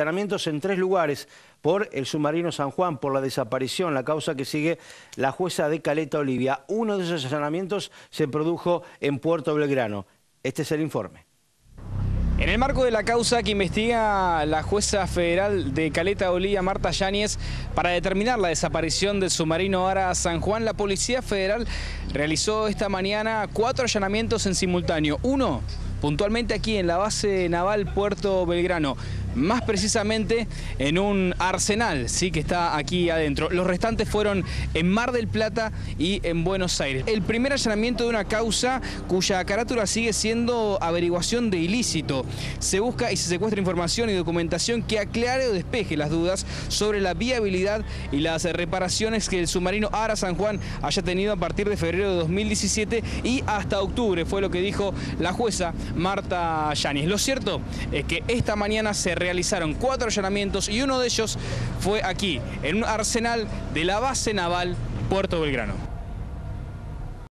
allanamientos en tres lugares por el submarino San Juan, por la desaparición, la causa que sigue la jueza de Caleta Olivia. Uno de esos allanamientos se produjo en Puerto Belgrano. Este es el informe. En el marco de la causa que investiga la jueza federal de Caleta Olivia, Marta Yáñez, para determinar la desaparición del submarino Ara San Juan, la Policía Federal realizó esta mañana cuatro allanamientos en simultáneo. Uno, puntualmente aquí en la base naval Puerto Belgrano más precisamente en un arsenal, sí, que está aquí adentro. Los restantes fueron en Mar del Plata y en Buenos Aires. El primer allanamiento de una causa cuya carátula sigue siendo averiguación de ilícito. Se busca y se secuestra información y documentación que aclare o despeje las dudas sobre la viabilidad y las reparaciones que el submarino Ara San Juan haya tenido a partir de febrero de 2017 y hasta octubre, fue lo que dijo la jueza Marta Yanis. Lo cierto es que esta mañana se realizaron cuatro allanamientos y uno de ellos fue aquí, en un arsenal de la base naval Puerto Belgrano.